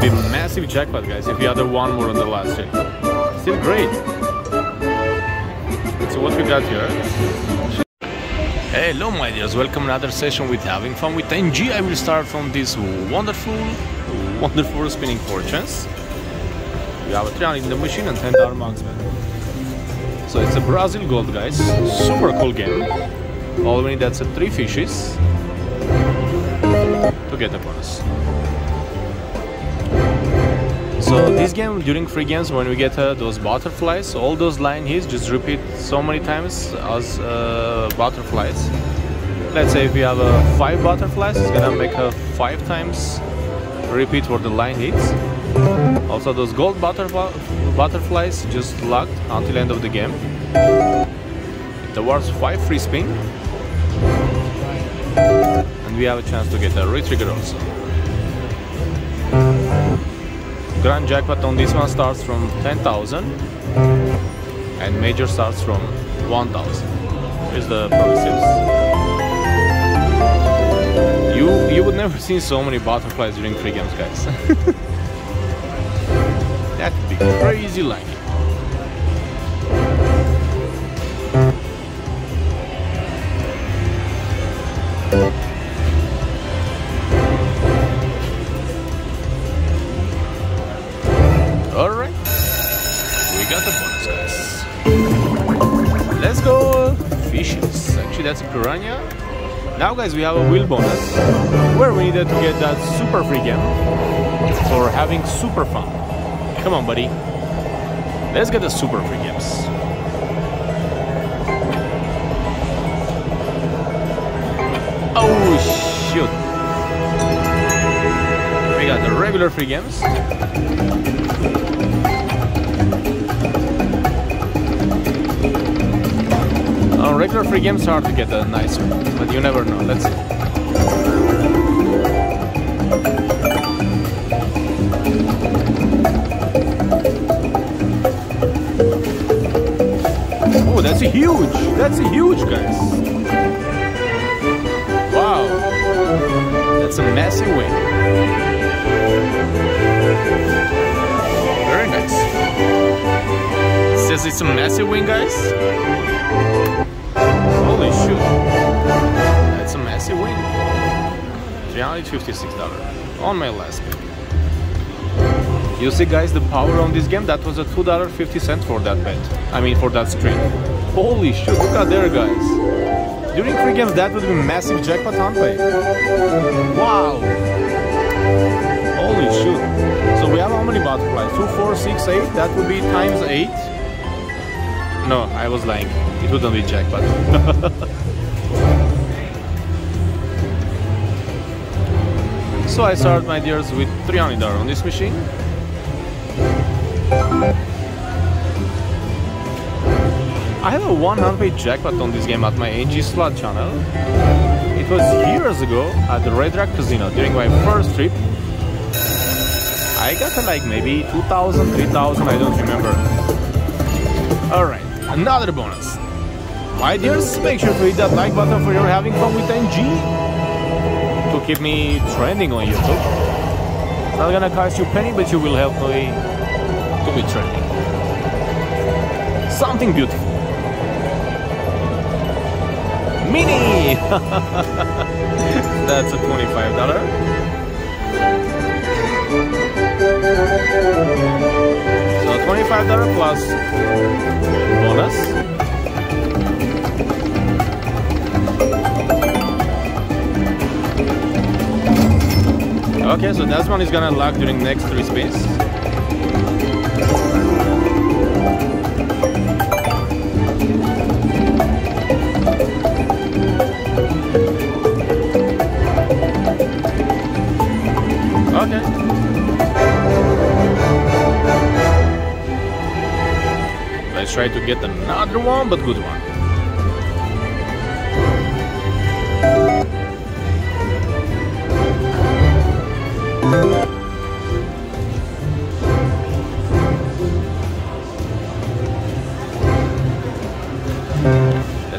would be massive jackpot, guys, if we had one more on the last trip. Still great. So what we got here? Hello my dears, welcome to another session with Having Fun with NG. I will start from this wonderful, wonderful spinning fortunes. We have a 300 in the machine and 10 dollar marksman. So it's a Brazil gold guys, super cool game. All we need that's a three fishes to get the bonus. So this game, during free games, when we get uh, those butterflies, all those line hits just repeat so many times as uh, butterflies. Let's say if we have uh, five butterflies, it's gonna make a five times repeat for the line hits. Also those gold butterfly butterflies just locked until end of the game. It awards five free spin. And we have a chance to get a retrigger also. Grand jackpot on this one starts from 10,000 and major starts from 1,000. Here's the progressives. You you would never see so many butterflies during free games, guys. that would be crazy like. Alright. That's piranha. Now, guys, we have a wheel bonus where we needed to get that super free game for having super fun. Come on, buddy. Let's get the super free games. Oh, shoot. We got the regular free games. On regular free games, hard to get a nice one, but you never know. Let's see. Oh, that's a huge! That's a huge, guys. Wow, that's a massive win. Very nice. Says it's a massive win, guys. Holy shoot. That's a massive win. $356 on my last pick. You see guys the power on this game? That was a $2.50 for that bet. I mean for that string. Holy shit, look out there guys. During free games that would be massive jackpot on pay. Wow. Holy shoot. So we have how many butterflies? 2, 4, 6, 8. That would be times 8. No, I was lying. It wouldn't be jackpot. so I started my dears with $300 on this machine. I have a 100 jackpot on this game at my NG slot channel. It was years ago at the Red Rock Casino during my first trip. I got like maybe 2000, 3000, I don't remember. Alright, another bonus. My dears, make sure to hit that like button for your having fun with NG to keep me trending on YouTube. It's not gonna cost you penny, but you will help me to be trending. Something beautiful. Mini! That's a $25. So $25 plus bonus. Okay, so that one is gonna lock during next three spins. Okay. Let's try to get another one, but good one. Let's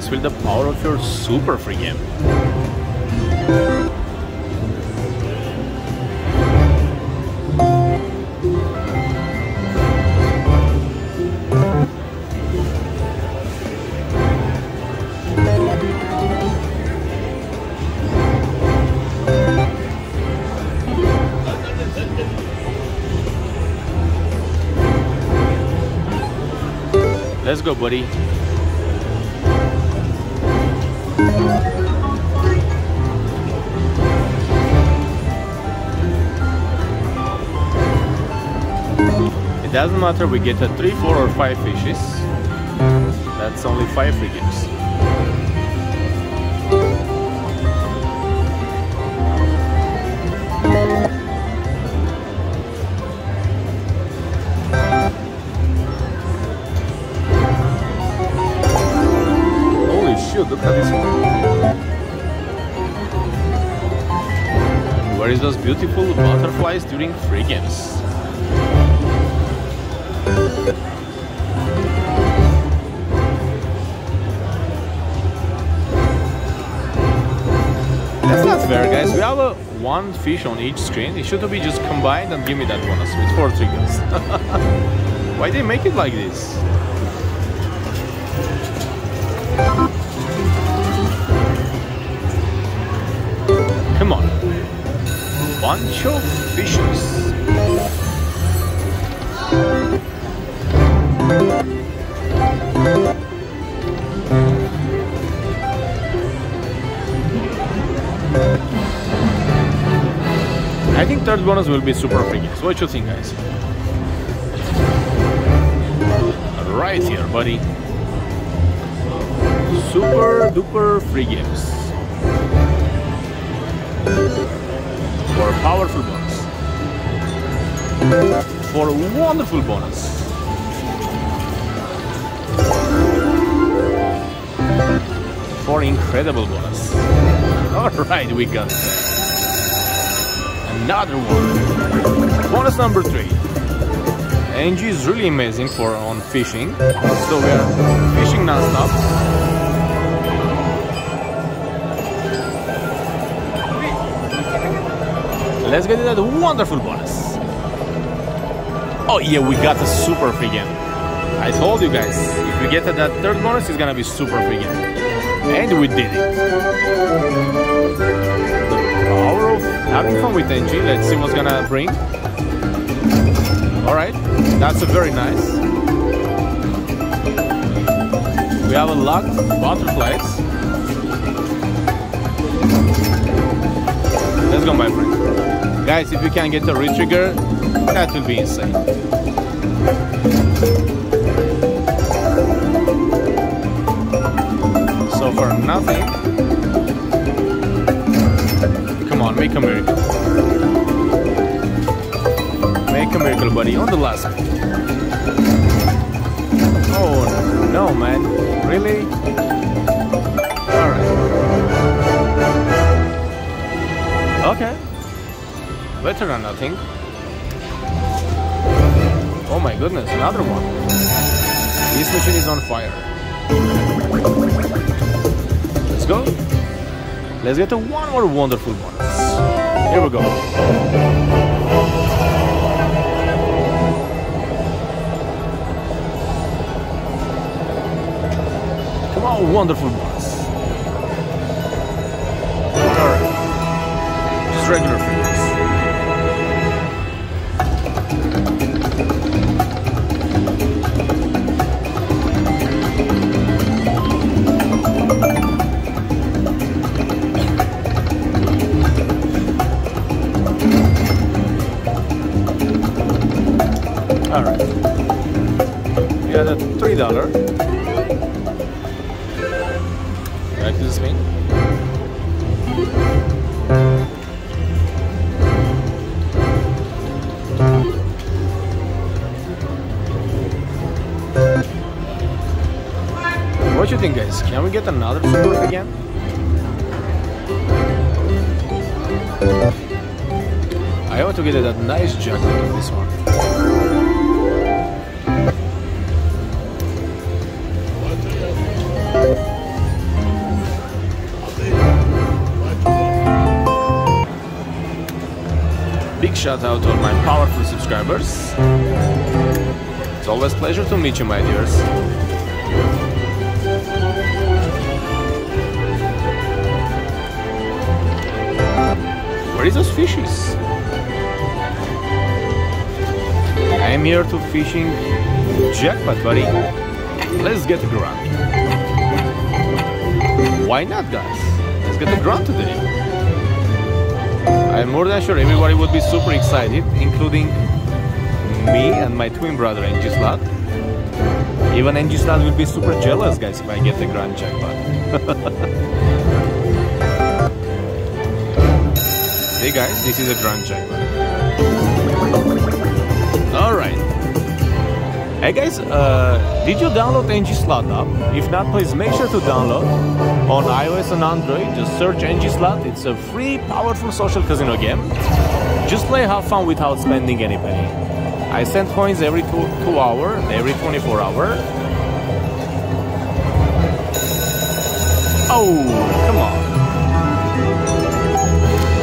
feel the power of your super free game. Buddy. It doesn't matter we get a 3, 4 or 5 fishes. That's only 5 free look at this. Where is those beautiful butterflies during free games? That's not fair, guys. We have a one fish on each screen. It should be just combined and give me that bonus with four triggers. Why they make it like this? Bunch of fishes. I think third bonus will be super free games. What you think, guys? Right here, buddy. Super duper free games. For a powerful bonus. For a wonderful bonus. For incredible bonus. Alright, we got. Another one. Bonus number three. NG is really amazing for on fishing. So we are fishing non-stop. Let's get that wonderful bonus. Oh yeah, we got a super game. I told you guys, if we get that third bonus, it's gonna be super game. And we did it. Power of having fun with NG. Let's see what's gonna bring. Alright, that's a very nice. We have a lot of butterflies. Let's go, my friend. Guys, if you can get a retrigger, that will be insane. So for nothing. Come on, make a miracle. Make a miracle, buddy, on the last one. Oh no, man. Really? Alright. Okay. Better than nothing. Oh my goodness, another one. This machine is on fire. Let's go. Let's get one more wonderful bonus. Here we go. Come on, wonderful bonus. Alright. Just regular $20. What you think guys? Can we get another again? I want to get a nice jacket on this one. Shout out to all my powerful subscribers. It's always pleasure to meet you, my dears. Where is those fishes? I am here to fishing jackpot, buddy. Let's get the grunt. Why not, guys? Let's get the grunt today. I'm more than sure everybody would be super excited, including me and my twin brother, NG Slot. Even NG Slot will be super jealous, guys, if I get the grand jackpot. hey guys, this is a grand jackpot. Hey guys, uh, did you download NG Slot app? If not, please make sure to download on iOS and Android. Just search NG Slot. It's a free, powerful social casino game. Just play, have fun without spending any penny. I send coins every two, two hour, every 24 hour. Oh, come on.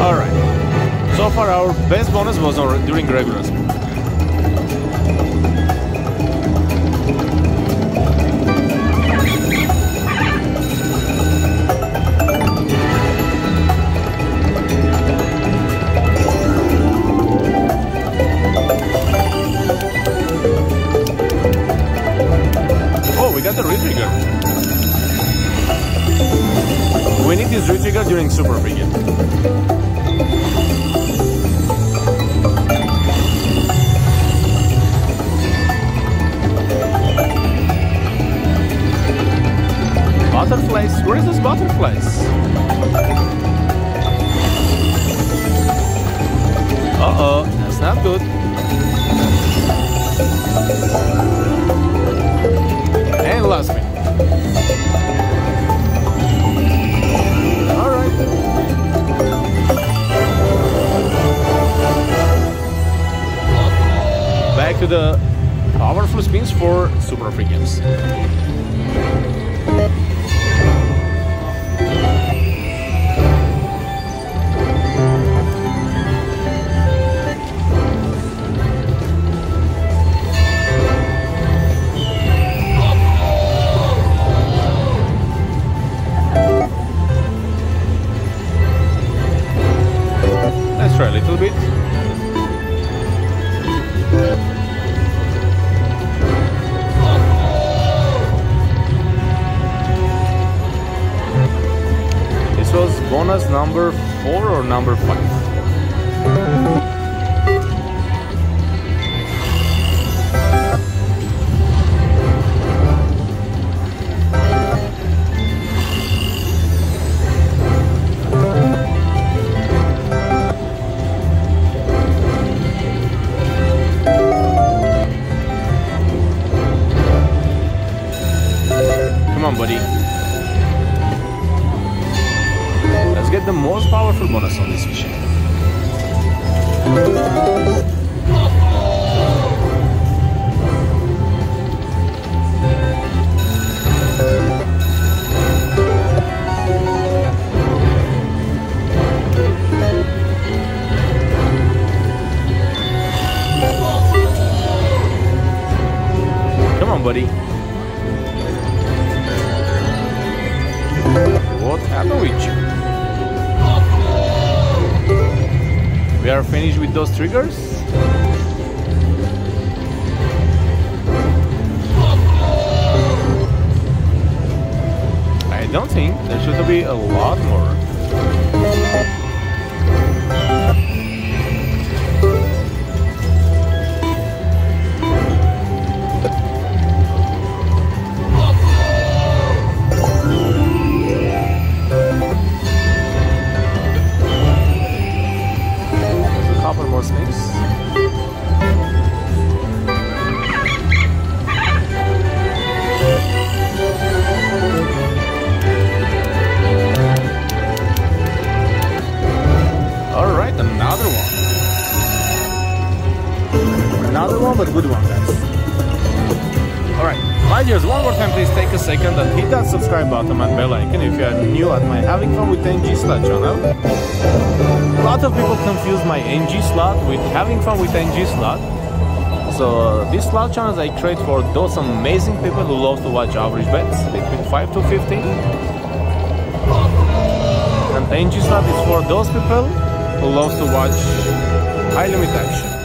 Alright. So far our best bonus was during regular Super Weekend. Bonus number 4 or number 5? Most powerful bonus triggers. I don't think there should be a lot more. NG Slot with Having Fun with NG Slot. So uh, these slot channels I create for those amazing people who love to watch average bets between 5 to 15. And NG Slot is for those people who love to watch high limit action.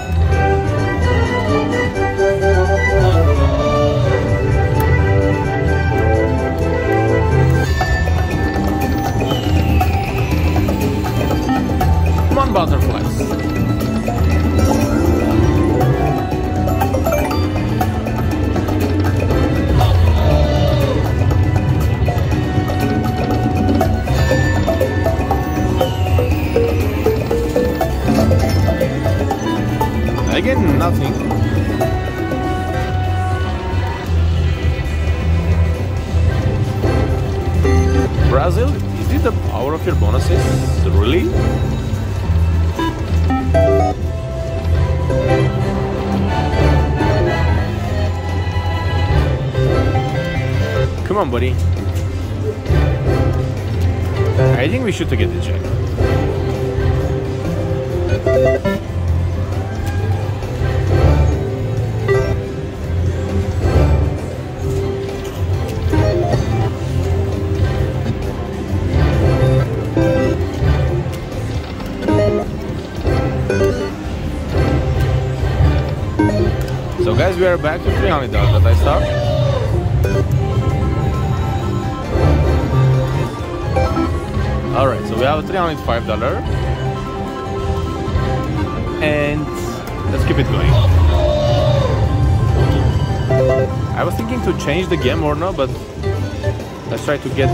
So guys, we are back to $300 that I start. Alright, so we have $305 and let's keep it going. I was thinking to change the game or not, but let's try to get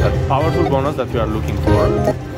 that powerful bonus that we are looking for.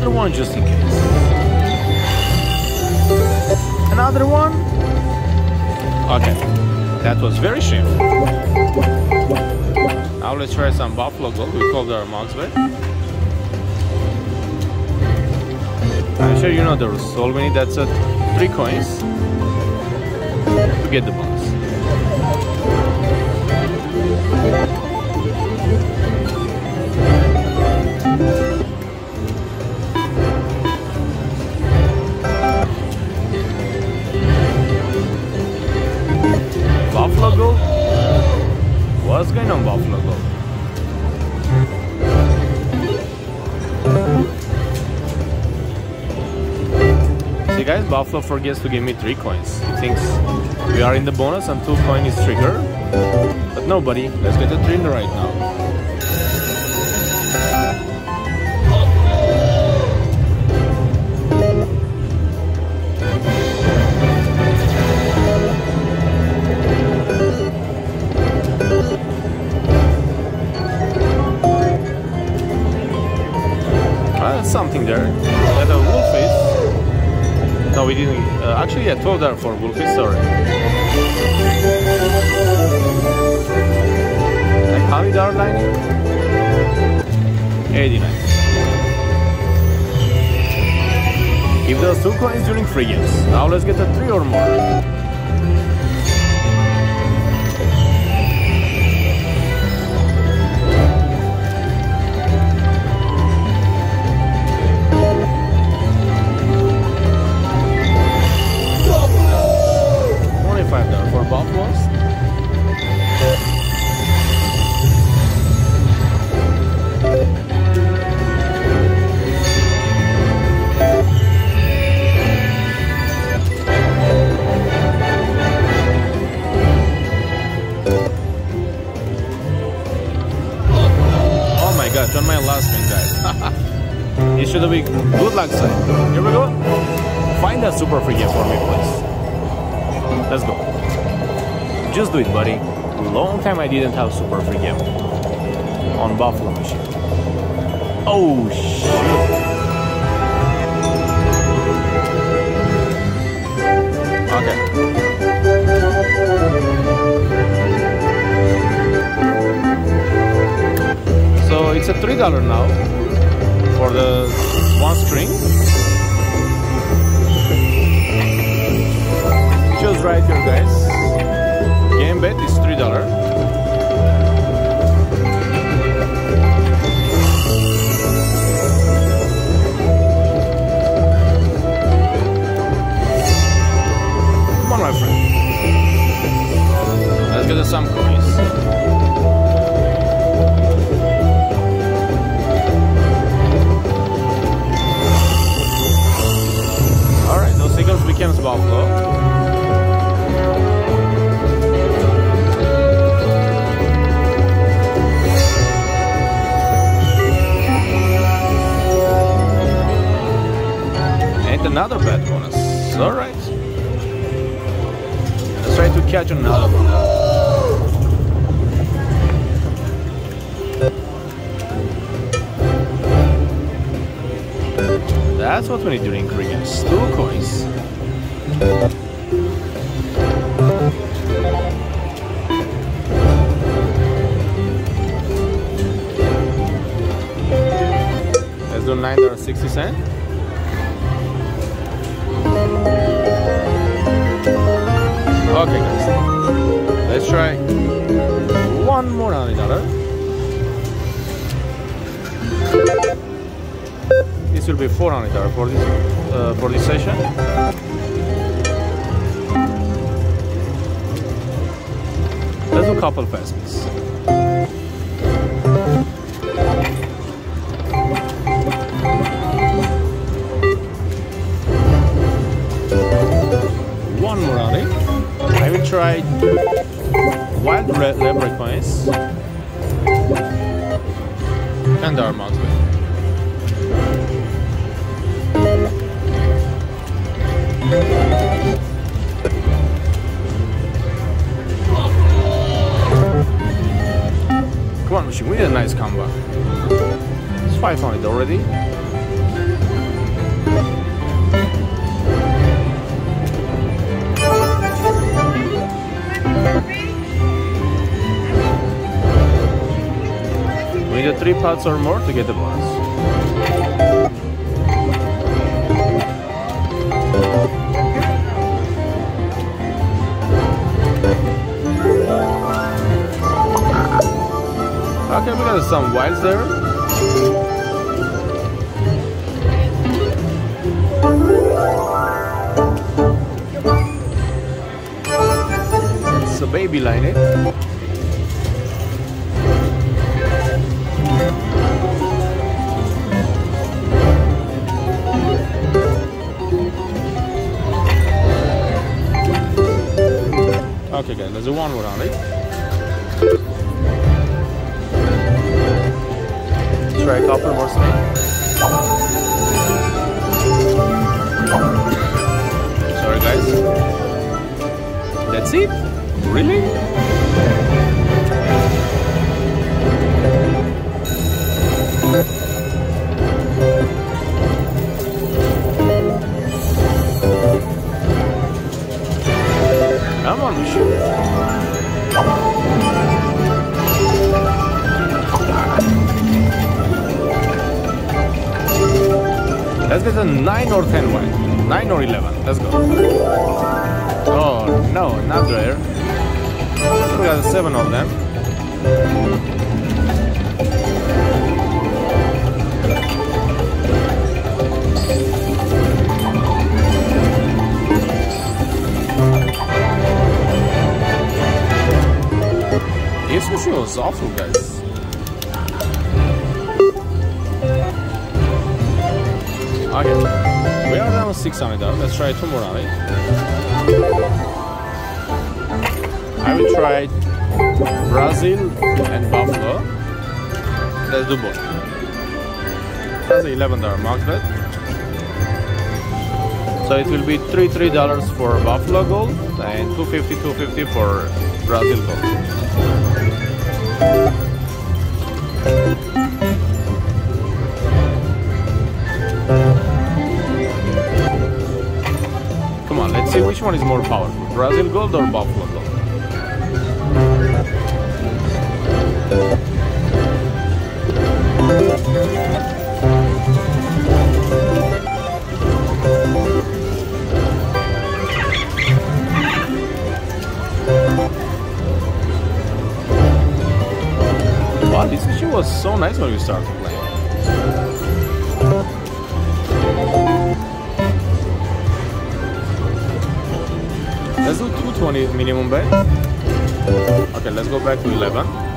Another one just in case. Another one. Okay, that was very shameful. Now let's try some buffalo gold. We called our mugs back. I'm sure you know there's so many. That's uh, three coins to get the bonus. Buffalo? What's going on, Buffalo? See guys, Buffalo forgets to give me 3 coins. He thinks we are in the bonus and 2 coin is trigger. But nobody, let's get a trigger right now. Something there. Got a wolf. No, we didn't. Uh, actually, yeah, 12 there for wolf sorry. Like, how many dollar line? 89. Give those two coins during free games. Now let's get a three or more. Oh my god, on my last spin, guys. it should been good luck side. Here we go. Find that super free game for me, please. Let's go. Just do it, buddy. Long time I didn't have super free game on Buffalo machine. Oh shit. Okay. So it's a three dollar now for the one string. Just right here, guys. Game bet is three dollar. Come on, my friend. Let's get some coins. Alright, those signals becomes Buffalo. Another bad bonus. Alright. Let's try to catch another one. That's what we need to increase. Two coins. Let's do nine dollars sixty cent. Okay guys. Let's try one more dollar. This will be 400 dollar for this uh, for this session. Let's do a couple passes. Try wild red leprechauns and our mountain. Come on, machine, we need a nice combo. It's 500 already. Need three pots or more to get the bonus. Okay, we got some wilds there. It's a baby line, eh? Okay, guys, let's do one more on it. Try a couple more snakes. Sorry, guys. That's it? Really? Will try Brazil and Buffalo. Let's do both. That's the $11 max bet. So it will be three three dollars for Buffalo Gold and 250 250 for Brazil Gold. Come on, let's see which one is more powerful, Brazil Gold or Buffalo Gold. Was so nice when we started playing. Let's do 220 minimum bet. Okay, let's go back to 11.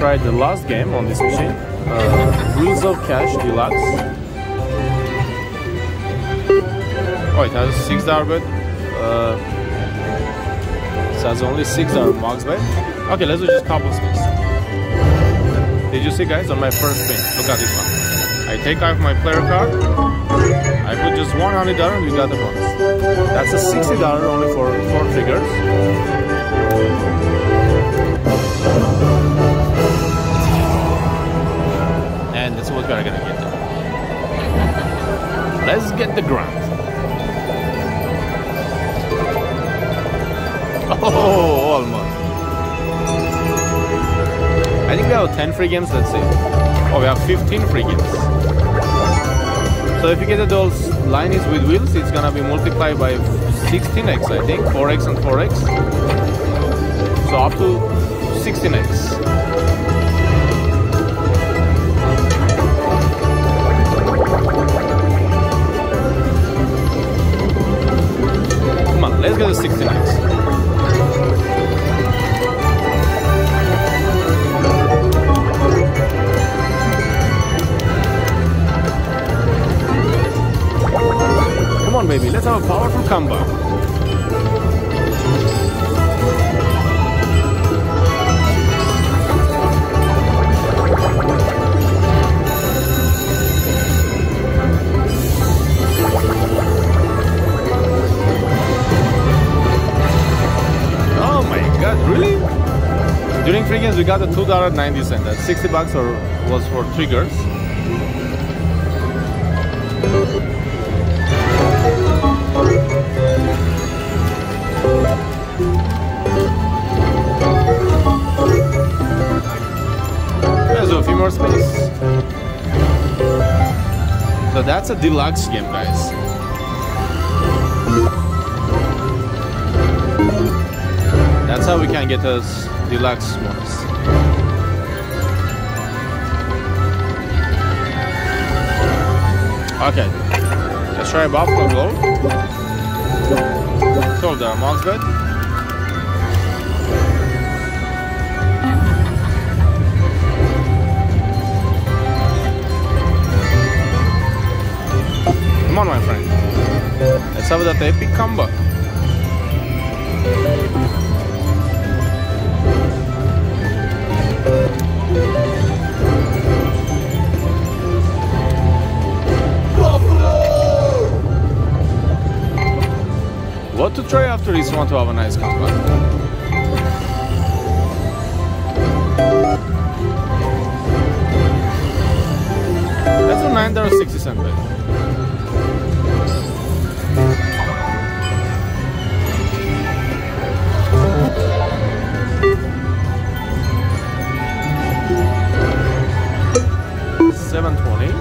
Try the last game on this machine. Uh, Whales of Cash Deluxe. Oh, it has $6 bet. Uh, it has only $6 max bet. Okay, let's do just couple spins. Did you see guys on my first spin? Look at this one. I take off my player card. I put just $100 and we got the bonus. That's a $60 only for four triggers. And that's what we're gonna get. Let's get the grant. Oh, almost. I think we have 10 free games, let's see. Oh, we have 15 free games. So if you get those lines with wheels, it's gonna be multiplied by 16x, I think. 4x and 4x. So up to 16x. The 16x. Come on, baby, let's have a powerful comeback. Got a $2.90. That's 60 bucks or was for triggers. There's a few more space. So that's a deluxe game, guys. That's how we can get us deluxe ones. Okay, let's try Buffalo Gold. Sold the bet. Come on, my friend. Let's have that epic comeback. To have a nice comeback? That's a nine dollar sixty cent bet. Seven twenty.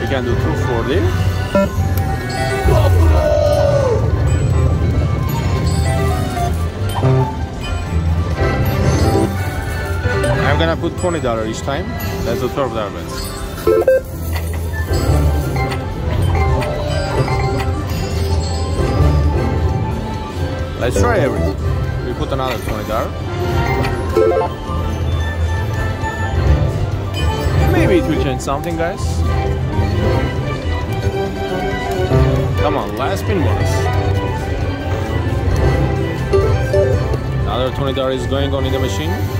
We can do two forty. I'm gonna put twenty dollar each time. That's twelve dollar bet. Let's try everything. We put another twenty dollar. Maybe it will change something, guys. Come on, last spin bonus. Another twenty dollar is going on in the machine.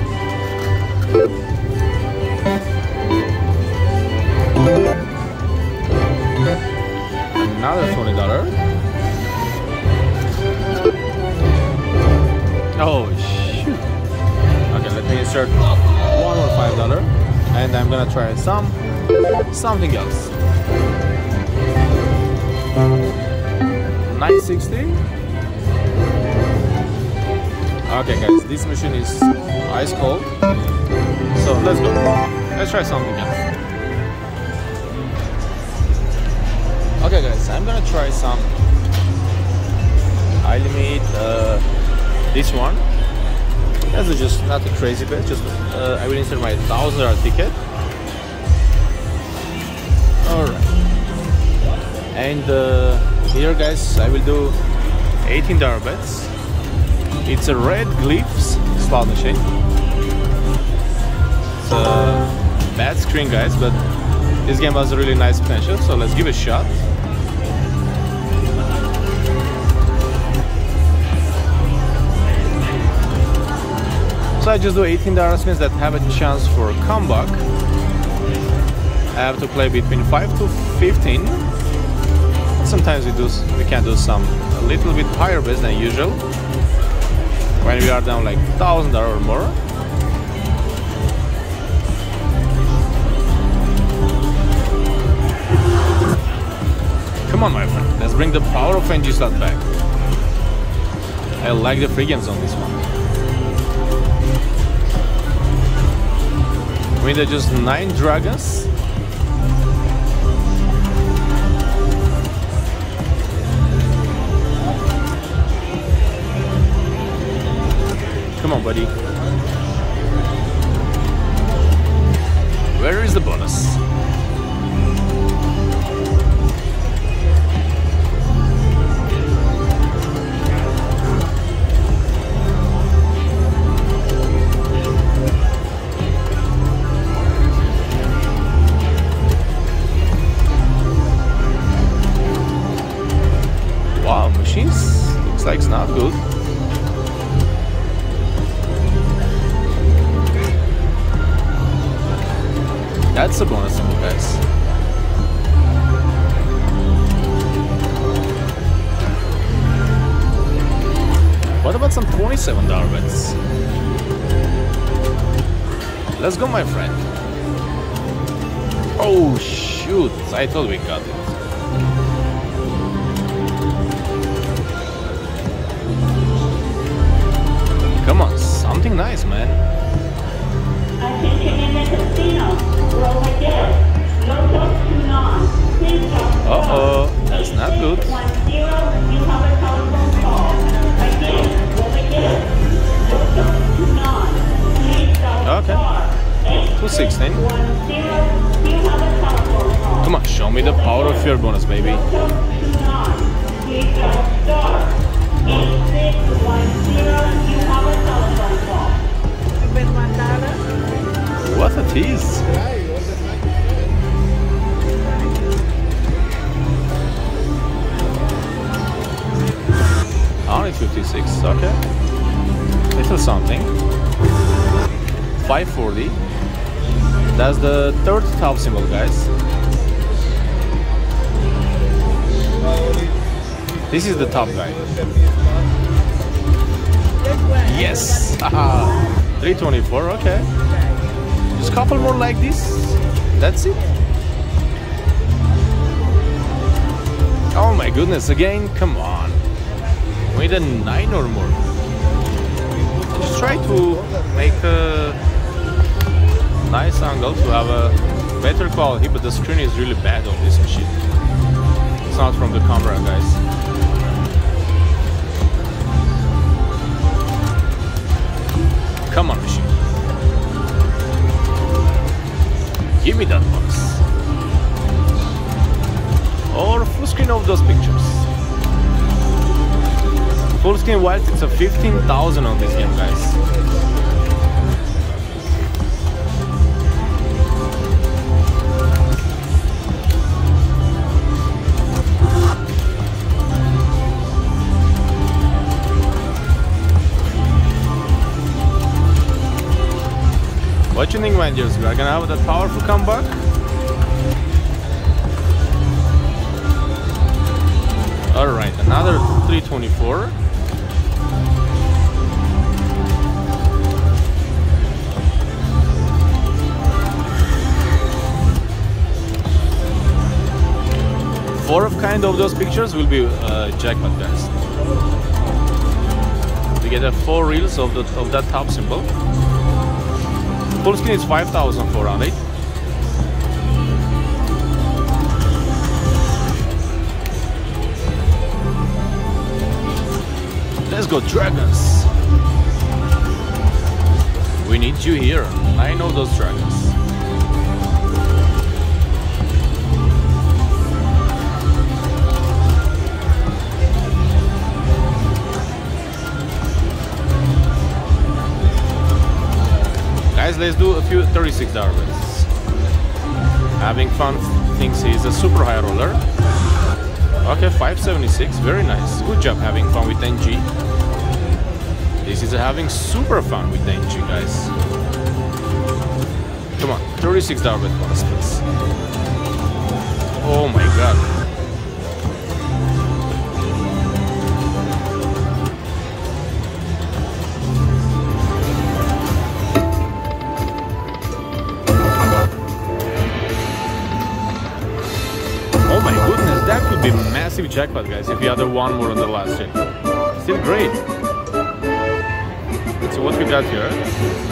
Another twenty dollar. Oh shoot! Okay, let me insert one more five dollar, and I'm gonna try some something else. Nine sixty. Okay, guys, this machine is ice cold. So let's go. Let's try something else. Okay, guys, I'm gonna try some. I limit uh, this one. That's just not a crazy bet. Just uh, I will insert my thousand dollar ticket. All right. And uh, here, guys, I will do 18 dollar bets. It's a red glyphs slot machine. A uh, bad screen, guys, but this game has a really nice potential. So let's give it a shot. So I just do 18 dollar spins that have a chance for a comeback. I have to play between 5 to 15. Sometimes we do we can do some a little bit higher bets than usual. When we are down like thousand or more. Come on my friend, let's bring the power of NG slot back. I like the free games on this one. We need just nine dragons. Come on, buddy. Where is the bonus? What. Only 56, okay. Little something. 540. That's the third top symbol, guys. This is the top guy. Yes! 324, okay. Just a couple more like this. That's it. Oh my goodness, again, come on. We need a 9 or more. Just try to make a nice angle to have a better quality, but the screen is really bad on this machine. It's not from the camera, guys. Come on, machine. Give me that box. Or full screen of those pictures. Full screen white, it's a 15,000 on this game, guys. What you think? We are gonna have that powerful comeback? Alright, another 324. Four of kind of those pictures will be uh, jackpot guys. We get a four reels of the of that top symbol. Full screen is 5,400. Eh? Let's go dragons. We need you here. I know those tracks. Do a few 36 darwins. Having fun thinks he's a super high roller. Okay, 576, very nice. Good job having fun with NG. This is having super fun with NG, guys. Come on, 36 Darwin bonus, please. Oh my god. Massive jackpot, guys, if we had a one more on the last check. Still great. So what we got here?